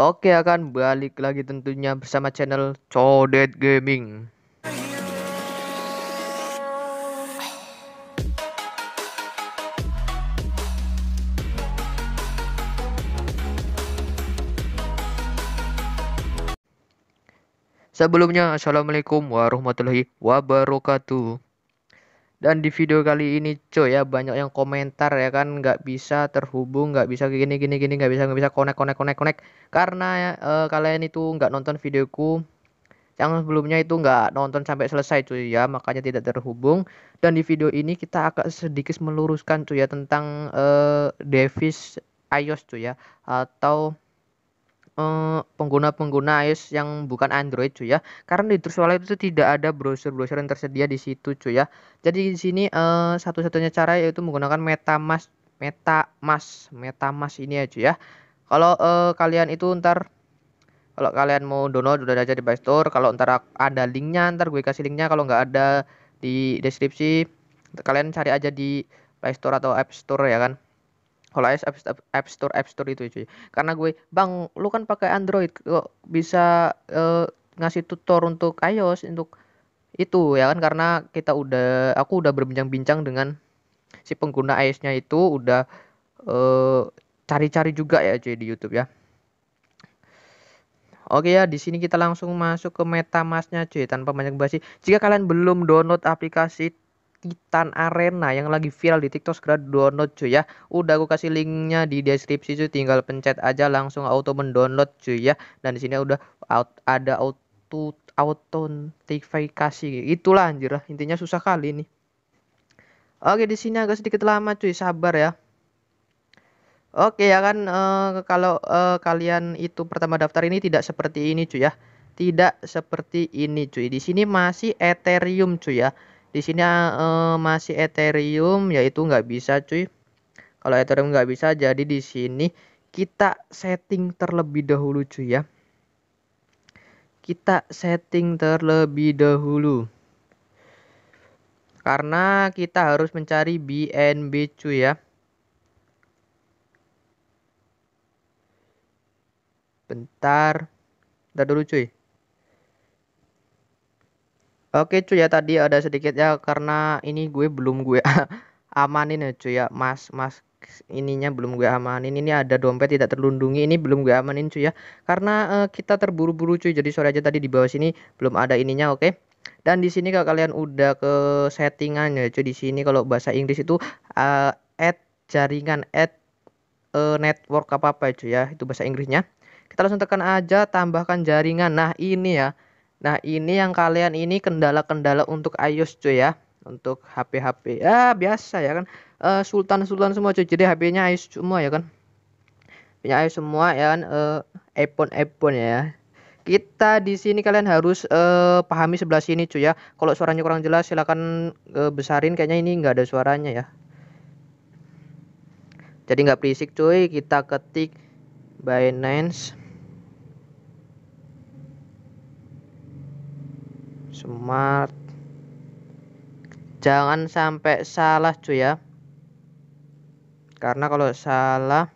Oke akan balik lagi tentunya bersama channel Codet Gaming. Sebelumnya Assalamualaikum warahmatullahi wabarakatuh dan di video kali ini coy ya banyak yang komentar ya kan nggak bisa terhubung nggak bisa gini gini gini nggak bisa nggak bisa connect connect connect connect karena uh, kalian itu nggak nonton videoku yang sebelumnya itu nggak nonton sampai selesai cuy ya makanya tidak terhubung. Dan di video ini kita akan sedikit meluruskan cuy ya tentang uh, device iOS cuy ya atau pengguna-pengguna iOS yang bukan Android cuy ya. Karena di Wallet itu tidak ada browser-browser yang tersedia di situ cuy ya. Jadi di sini uh, satu-satunya cara yaitu menggunakan MetaMask MetaMask MetaMask ini ya cuy ya. Kalau uh, kalian itu ntar kalau kalian mau download udah ada di Play Store. Kalau ntar ada linknya ntar gue kasih linknya. Kalau nggak ada di deskripsi kalian cari aja di Play Store atau App Store ya kan kalau iOS App, Store App Store itu cuy. Karena gue bang lu kan pakai Android kok bisa uh, ngasih tutor untuk iOS untuk itu ya kan? Karena kita udah aku udah berbincang-bincang dengan si pengguna iOS-nya itu udah eh, cari-cari juga ya cuy di YouTube ya. Oke ya, di sini kita langsung masuk ke MetaMask-nya cuy tanpa banyak basi. Jika kalian belum download aplikasi Titan Arena yang lagi viral di TikTok segera download cuy ya. Udah aku kasih linknya di deskripsi cuy, tinggal pencet aja langsung auto mendownload cuy ya. Dan di sini udah out, ada auto autentifikasi itulah anjir lah intinya susah kali ini. Oke di sini agak sedikit lama cuy, sabar ya. Oke ya kan uh, kalau uh, kalian itu pertama daftar ini tidak seperti ini cuy ya. Tidak seperti ini cuy. Di sini masih Ethereum cuy ya di sini uh, masih Ethereum yaitu nggak bisa cuy. Kalau Ethereum nggak bisa jadi di sini kita setting terlebih dahulu cuy ya. Kita setting terlebih dahulu. Karena kita harus mencari BNB cuy ya. Bentar. Bentar dulu cuy Oke cuy ya tadi ada sedikit ya karena ini gue belum gue amanin ya cuy ya. Mas mas ininya belum gue amanin. Ini ada dompet tidak terlindungi ini belum gue amanin cuy ya. Karena uh, kita terburu-buru cuy. Jadi sore aja tadi di bawah sini belum ada ininya oke? Dan di sini kalau kalian udah ke settingan ya cuy di sini kalau bahasa Inggris itu uh, add jaringan add uh, network apa apa cuy ya. Itu bahasa Inggrisnya. Kita langsung tekan aja tambahkan jaringan. Nah ini ya Nah, ini yang kalian ini kendala-kendala untuk iOS cuy ya. Untuk HP-HP. Ya, biasa ya kan. Uh, Sultan-sultan semua cuy. Jadi HP-nya iOS semua ya kan. Punya iOS semua ya kan. Uh, iPhone-iPhone ya. Kita di sini kalian harus uh, pahami sebelah sini cuy ya. Kalau suaranya kurang jelas silahkan uh, besarin kayaknya ini nggak ada suaranya ya. Jadi nggak berisik cuy. Kita ketik Binance smart. Jangan sampai salah cuy ya. Karena kalau salah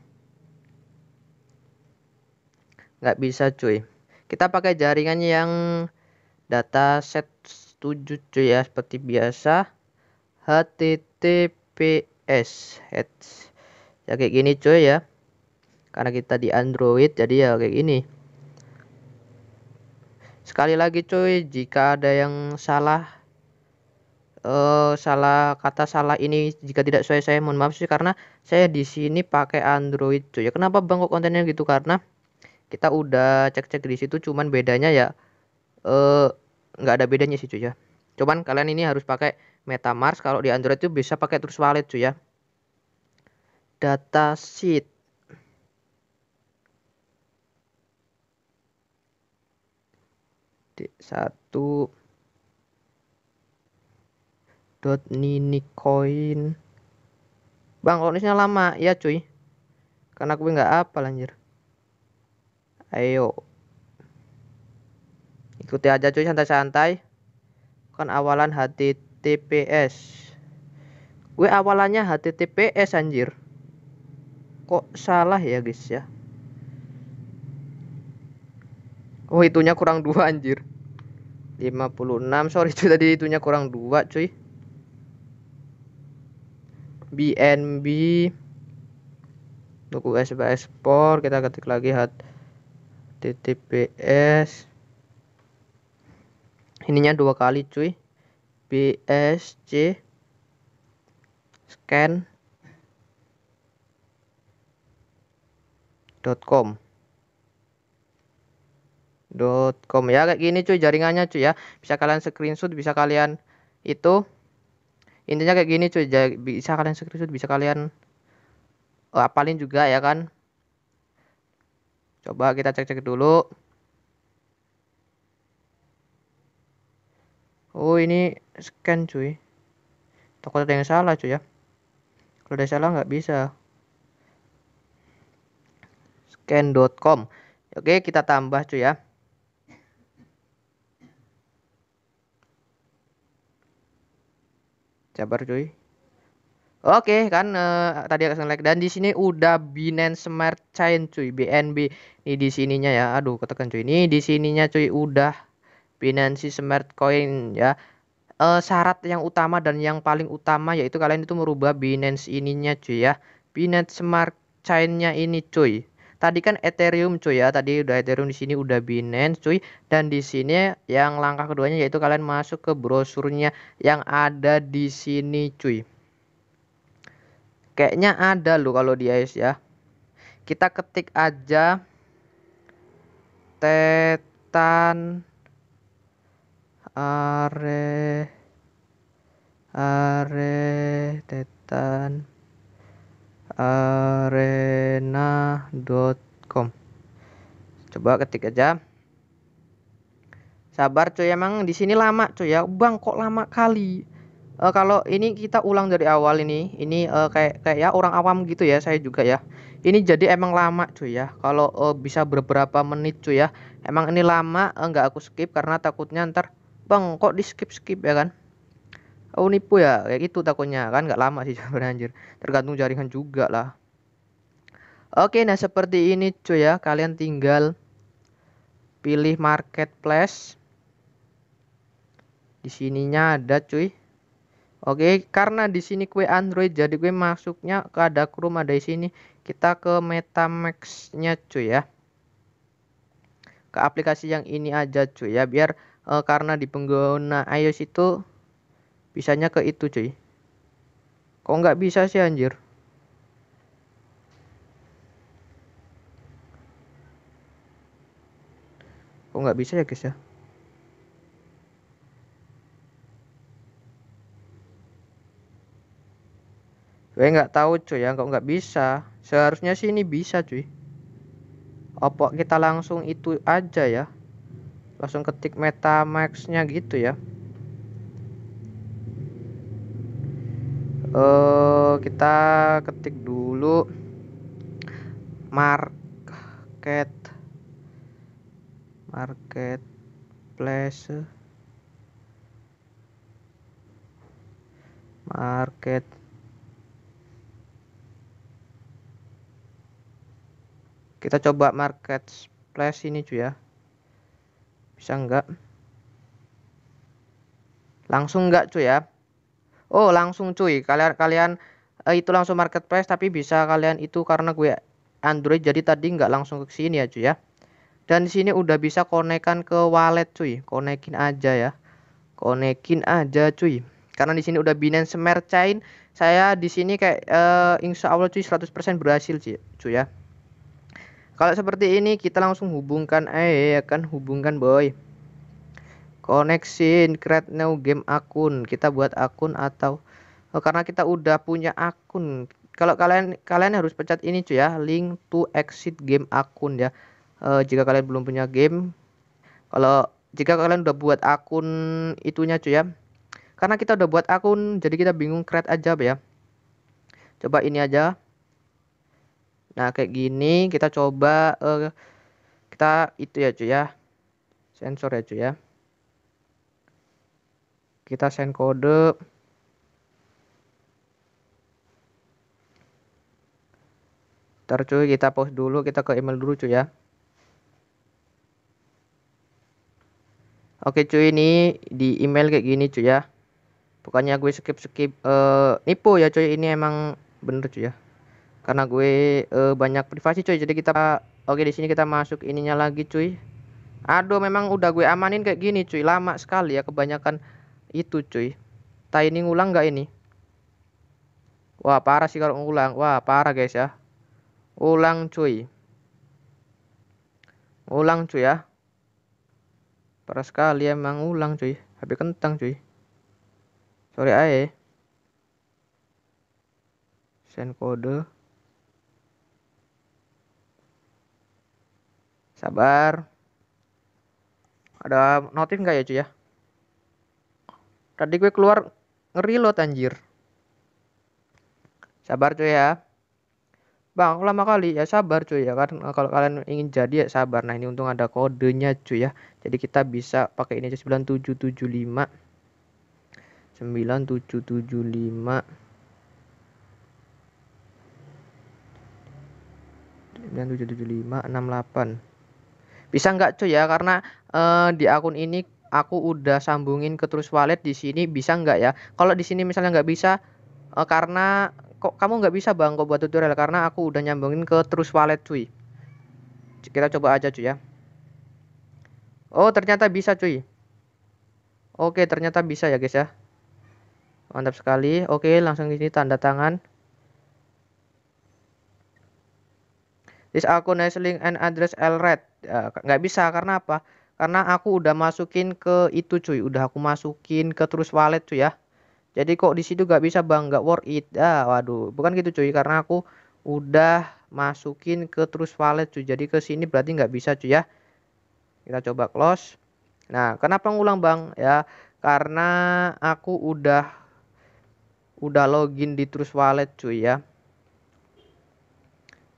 nggak bisa cuy. Kita pakai jaringan yang data set 7 cuy ya. Seperti biasa HTTPS ya kayak gini cuy ya. Karena kita di Android jadi ya kayak gini sekali lagi cuy jika ada yang salah uh, salah kata salah ini jika tidak sesuai saya mohon maaf sih karena saya di sini pakai Android cuy. Ya kenapa bang kok kontennya gitu? Karena kita udah cek-cek di situ cuman bedanya ya eh nggak ada bedanya sih cuy ya. Cuman kalian ini harus pakai MetaMask. Kalau di Android itu bisa pakai terus wallet cuy ya. Data sheet satu. Dot nini coin bang nulisnya lama ya cuy. Karena gue nggak apa lanjir ayo. Ikuti aja cuy santai-santai. Kan awalan HTTPS gue awalannya HTTPS anjir. Kok salah ya guys ya oh itunya kurang dua anjir. 56 sorry cuy tadi itunya kurang dua cuy. BNB tunggu SB export kita ketik lagi HTTPS ininya dua kali cuy. BSC scan .com .com. Ya kayak gini cuy jaringannya cuy ya. Bisa kalian screenshot bisa kalian itu. Intinya kayak gini cuy bisa kalian screenshot bisa kalian oh, apalin juga ya kan. Coba kita cek-cek dulu. Oh ini scan cuy. Takut ada yang salah cuy ya. Kalau ada salah nggak bisa. Scan.com oke kita tambah cuy ya Sabar cuy. Oke kan uh, tadi akan like. Dan di sini udah Binance Smart Chain cuy. BNB ini di sininya ya. Aduh ketekan cuy. Ini di sininya cuy udah Binance Smart Coin ya. Uh, syarat yang utama dan yang paling utama yaitu kalian itu merubah Binance ininya cuy ya. Binance Smart Chainnya ini cuy Tadi kan Ethereum cuy ya, tadi udah Ethereum di sini udah Binance cuy dan di sini yang langkah keduanya yaitu kalian masuk ke brosurnya yang ada di sini cuy. Kayaknya ada loh kalau di AIS ya. Kita ketik aja tetan are are tetan arena.com coba ketik aja. Sabar cuy emang di sini lama cuy ya. Bang kok lama kali? Uh, kalau ini kita ulang dari awal ini ini uh, kayak kayak ya orang awam gitu ya saya juga ya. Ini jadi emang lama cuy ya. Kalau uh, bisa beberapa menit cuy ya. Emang ini lama uh, aku skip karena takutnya ntar bang kok di skip skip ya kan oh nipu ya? Kayak gitu takutnya. Kan nggak lama sih sebenarnya anjir. Tergantung jaringan juga lah. Oke nah seperti ini cuy ya. Kalian tinggal pilih marketplace. Di sininya ada cuy. Oke, karena di sini kue Android jadi gue masuknya ke ada Chrome ada di sini. Kita ke MetaMask-nya cuy ya. Ke aplikasi yang ini aja cuy ya, biar uh, karena di pengguna iOS itu Bisanya ke itu cuy. Kok nggak bisa sih anjir? Kok nggak bisa ya guys ya? Gue nggak tahu cuy ya, kok nggak bisa. Seharusnya sih ini bisa cuy. Apa kita langsung itu aja ya? Langsung ketik MetaMask-nya gitu ya. Uh, kita ketik dulu market market place market kita coba market place ini cuy ya. Bisa enggak langsung enggak cuy ya oh langsung cuy. Kalian kalian uh, itu langsung marketplace tapi bisa kalian itu karena gue Android jadi tadi nggak langsung ke sini ya cuy ya. Dan di sini udah bisa konekkan ke wallet cuy. Konekin aja ya. Konekin aja cuy. Karena di sini udah Binance Smart Chain. Saya di sini kayak uh, insya Allah cuy 100% berhasil cuy, cuy ya. Kalau seperti ini kita langsung hubungkan. Eh ya kan hubungkan boy Connection create new game akun kita buat akun atau oh, karena kita udah punya akun. Kalau kalian kalian harus pencet ini cuy ya link to exit game akun ya. Uh, jika kalian belum punya game kalau jika kalian udah buat akun itunya cuy ya. Karena kita udah buat akun jadi kita bingung create aja ya. Coba ini aja. Nah kayak gini kita coba uh, kita itu ya cuy ya. Sensor ya cuy ya kita send kode Ntar cuy kita post dulu kita ke email dulu cuy ya Oke cuy ini di email kayak gini cuy ya. Bukannya gue skip skip uh, nipu ya cuy ini emang bener cuy ya. Karena gue uh, banyak privasi cuy jadi kita oke di sini kita masuk ininya lagi cuy. Aduh memang udah gue amanin kayak gini cuy lama sekali ya kebanyakan itu cuy. ini ngulang nggak ini? Wah parah sih kalau ngulang. Wah parah guys ya. Ulang cuy. Ulang cuy ya. Parah sekali emang ulang cuy. HP kentang cuy. Sorry ae. Send kode. Sabar. Ada notif nggak ya cuy ya? Tadi gue keluar ngereload anjir. Sabar cuy ya. Bang, lama kali ya sabar cuy ya kan kalau kalian ingin jadi ya sabar. Nah, ini untung ada kodenya cuy ya. Jadi kita bisa pakai ini aja 9775 9775 9775 68 bisa nggak cuy ya karena uh, di akun ini aku udah sambungin ke terus wallet di sini bisa nggak ya? Kalau di sini misalnya nggak bisa uh, karena kok kamu nggak bisa bang kok buat tutorial? Karena aku udah nyambungin ke terus wallet cuy. Kita coba aja cuy ya. Oh ternyata bisa cuy. Oke ternyata bisa ya guys ya. Mantap sekali. Oke langsung di sini tanda tangan. This account has link and address lred ya, nggak bisa karena apa karena aku udah masukin ke itu cuy udah aku masukin ke terus wallet cuy ya jadi kok di situ gak bisa bang, gak worth it. Ah, waduh, bukan gitu cuy, karena aku udah masukin ke terus wallet cuy. Jadi ke sini berarti nggak bisa cuy ya. Kita coba close. Nah, kenapa ngulang bang? Ya, karena aku udah udah login di terus wallet cuy ya.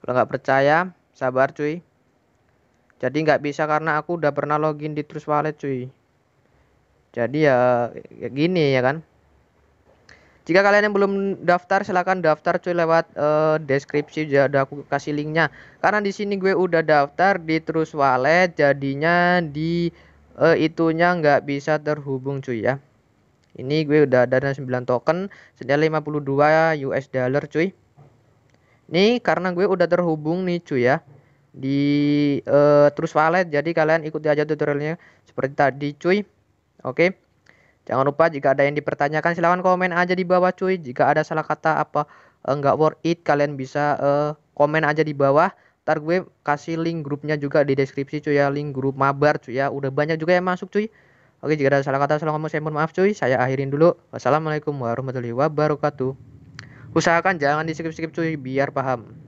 Kalau nggak percaya, sabar cuy. Jadi nggak bisa karena aku udah pernah login di terus wallet cuy. Jadi ya, ya gini ya kan. Jika kalian yang belum daftar silahkan daftar cuy lewat uh, deskripsi udah aku kasih linknya. Karena di sini gue udah daftar di Terus Wallet jadinya di uh, itunya nggak bisa terhubung cuy ya. Ini gue udah ada 9 token senilai 52 US dollar cuy. Ini karena gue udah terhubung nih cuy ya di uh, Terus Wallet jadi kalian ikuti aja tutorialnya seperti tadi cuy. Oke. Jangan lupa jika ada yang dipertanyakan silahkan komen aja di bawah cuy. Jika ada salah kata apa enggak uh, worth it kalian bisa uh, komen aja di bawah. Ntar gue kasih link grupnya juga di deskripsi cuy ya. Link grup mabar cuy ya. Udah banyak juga yang masuk cuy. Oke jika ada salah kata salah ngomong saya mohon maaf cuy. Saya akhirin dulu. Wassalamualaikum warahmatullahi wabarakatuh. Usahakan jangan di skip skip cuy biar paham.